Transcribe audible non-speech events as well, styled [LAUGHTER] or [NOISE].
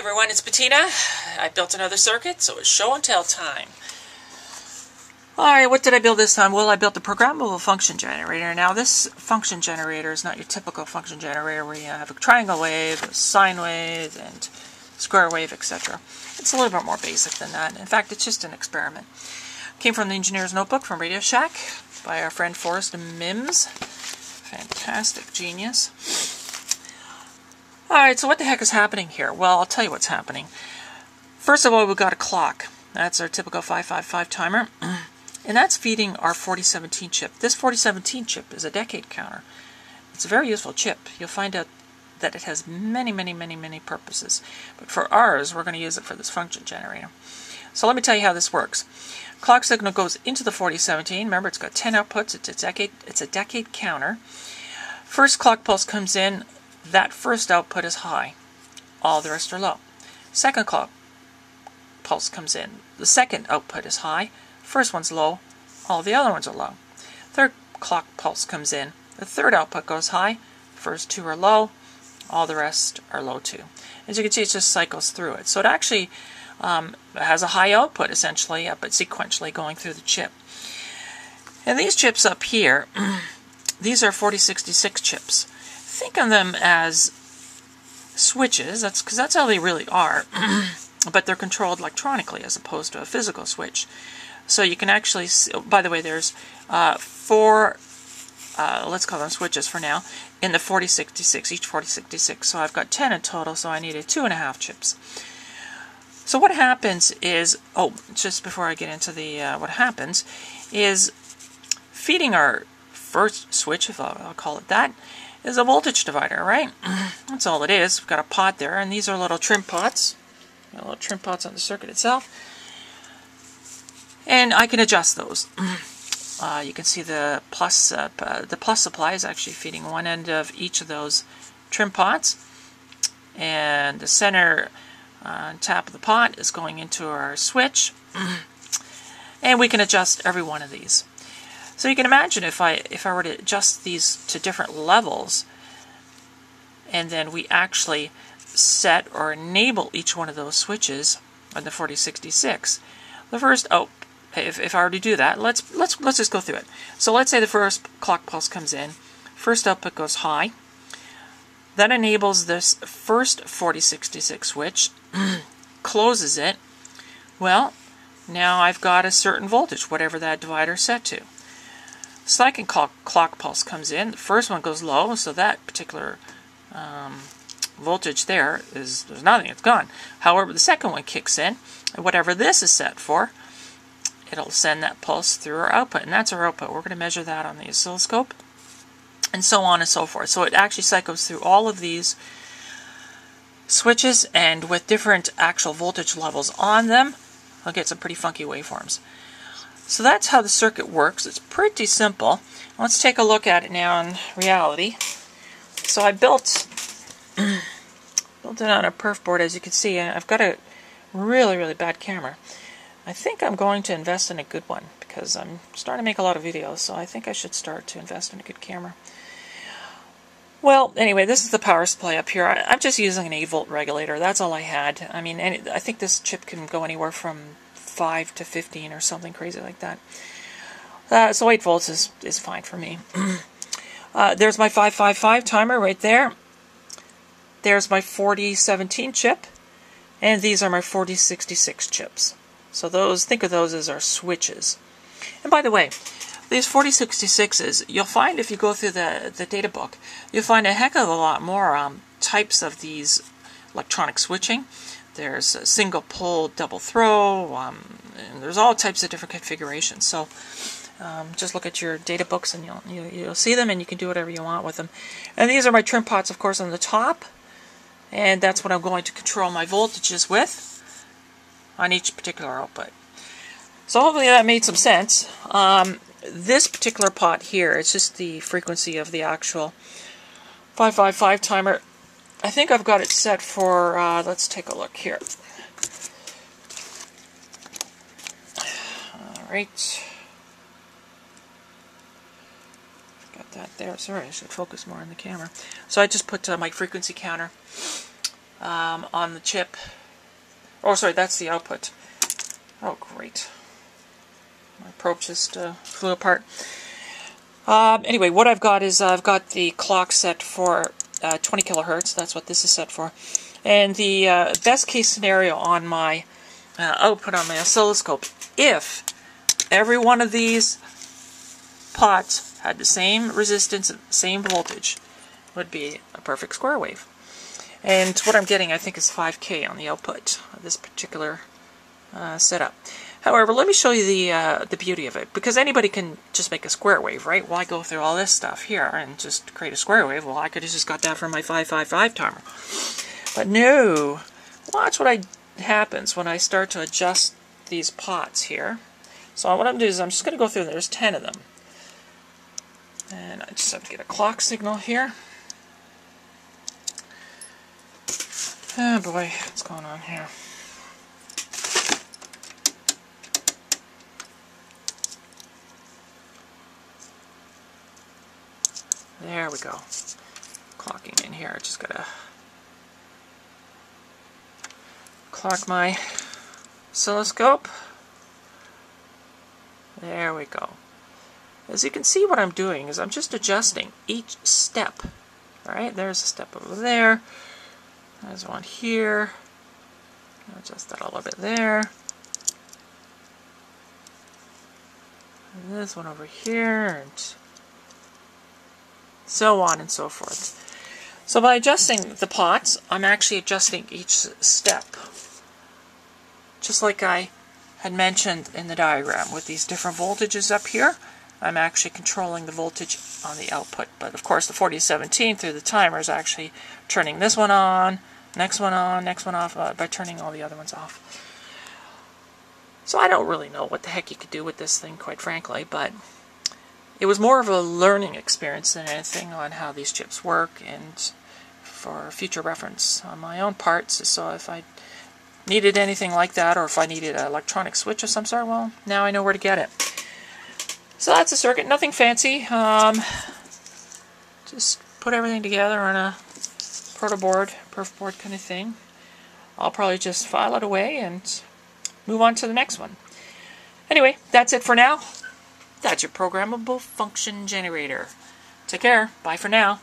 everyone, it's Bettina. I built another circuit, so it's show and tell time. Alright, what did I build this time? Well, I built a programmable function generator. Now, this function generator is not your typical function generator where you have a triangle wave, a sine wave, and square wave, etc. It's a little bit more basic than that. In fact, it's just an experiment. Came from the Engineer's Notebook from Radio Shack by our friend Forrest Mims. Fantastic genius. Alright, so what the heck is happening here? Well, I'll tell you what's happening. First of all, we've got a clock. That's our typical 555 timer. [CLEARS THROAT] And that's feeding our 4017 chip. This 4017 chip is a decade counter. It's a very useful chip. You'll find out that it has many, many, many, many purposes. But for ours, we're going to use it for this function generator. So let me tell you how this works. Clock signal goes into the 4017. Remember, it's got 10 outputs. It's a decade, it's a decade counter. First clock pulse comes in, that first output is high. All the rest are low. Second clock pulse comes in. The second output is high. First one's low. All the other ones are low. Third clock pulse comes in. The third output goes high. First two are low. All the rest are low too. As you can see, it just cycles through it. So it actually um, has a high output essentially, uh, but sequentially going through the chip. And these chips up here, [CLEARS THROAT] these are 4066 chips think of them as switches. That's because that's how they really are. [CLEARS THROAT] but they're controlled electronically as opposed to a physical switch. So you can actually, see, oh, by the way, there's uh, four, uh, let's call them switches for now, in the 4066, each 4066. So I've got 10 in total, so I needed two and a half chips. So what happens is, oh, just before I get into the uh, what happens, is feeding our first switch, if I'll, I'll call it that, is a voltage divider, right? [SIGHS] That's all it is. We've got a pot there, and these are little trim pots. Little trim pots on the circuit itself. And I can adjust those. [CLEARS THROAT] Uh, you can see the plus, uh, the plus supply is actually feeding one end of each of those trim pots. And the center uh, tap of the pot is going into our switch. [CLEARS THROAT] and we can adjust every one of these. So you can imagine if I if I were to adjust these to different levels and then we actually set or enable each one of those switches on the 4066. The first oh if, if I were to do that, let's let's let's just go through it. So let's say the first clock pulse comes in. First output goes high. That enables this first 4066 switch, [CLEARS THROAT] closes it. Well, now I've got a certain voltage, whatever that divider is set to. Second clock, pulse comes in. The first one goes low, so that particular um, voltage there is there's nothing, it's gone. However, the second one kicks in, and whatever this is set for, it'll send that pulse through our output, and that's our output. We're going to measure that on the oscilloscope, and so on and so forth. So it actually cycles through all of these switches, and with different actual voltage levels on them, I'll get some pretty funky waveforms. So that's how the circuit works. It's pretty simple. Let's take a look at it now in reality. So I built [CLEARS THROAT] built it on a perf board as you can see. I've got a really, really bad camera. I think I'm going to invest in a good one because I'm starting to make a lot of videos, so I think I should start to invest in a good camera. Well, anyway, this is the power supply up here. I, am just using an 8 volt regulator. That's all I had. I mean, any, I think this chip can go anywhere from 5 to 15 or something crazy like that. Uh, so 8 volts is, is fine for me. [CLEARS THROAT] uh, there's my 555 timer right there. There's my 4017 chip. And these are my 4066 chips. So those, think of those as our switches. And by the way, these 4066s, you'll find if you go through the, the data book, you'll find a heck of a lot more um, types of these electronic switching. There's a single pole, double throw, um, and there's all types of different configurations. So um, just look at your data books and you'll, you, will you will see them and you can do whatever you want with them. And these are my trim pots, of course, on the top. And that's what I'm going to control my voltages with on each particular output. So hopefully that made some sense. Um, this particular pot here, it's just the frequency of the actual 555 timer. I think I've got it set for, uh, let's take a look here. Alright. Got that there. Sorry, I should focus more on the camera. So I just put uh, my frequency counter um, on the chip. Oh, sorry, that's the output. Oh, great. My probe just uh, flew apart. Um, anyway, what I've got is I've got the clock set for uh, 20 kilohertz. That's what this is set for. And the uh, best case scenario on my uh, output on my oscilloscope, if every one of these pots had the same resistance, same voltage, would be a perfect square wave. And what I'm getting, I think, is 5K on the output of this particular uh, setup. However, let me show you the uh, the beauty of it, because anybody can just make a square wave, right? Why go through all this stuff here and just create a square wave? Well, I could have just got that from my 555 timer. But no, watch what I happens when I start to adjust these pots here. So what I'm doing is I'm just going to go through, there's 10 of them. And I just have to get a clock signal here. Oh boy, what's going on here? There we go. Clocking in here. I just gotta clock my oscilloscope. There we go. As you can see what I'm doing is I'm just adjusting each step. Alright, there's a step over there. There's one here. Adjust that a little bit there. And this one over here, and so on and so forth. So by adjusting the pots, I'm actually adjusting each step. Just like I had mentioned in the diagram with these different voltages up here, I'm actually controlling the voltage on the output. But of course the 4017 through the timer is actually turning this one on, next one on, next one off uh, by turning all the other ones off. So I don't really know what the heck you could do with this thing, quite frankly, but it was more of a learning experience than anything on how these chips work and for future reference on my own parts. So if I needed anything like that or if I needed an electronic switch of some sort, well, now I know where to get it. So that's a circuit, nothing fancy. Um, just put everything together on a proto board, perf board kind of thing. I'll probably just file it away and move on to the next one. Anyway, that's it for now. That's your programmable function generator. Take care. Bye for now.